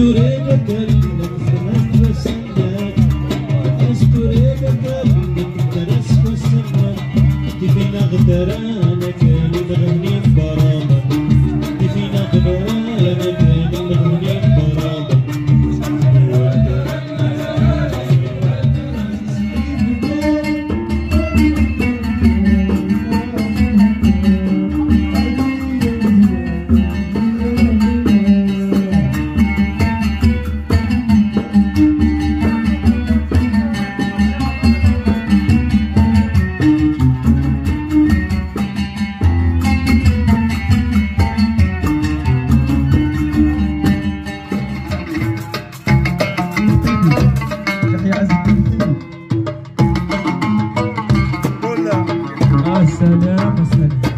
Jurei que eu Aslanım sen.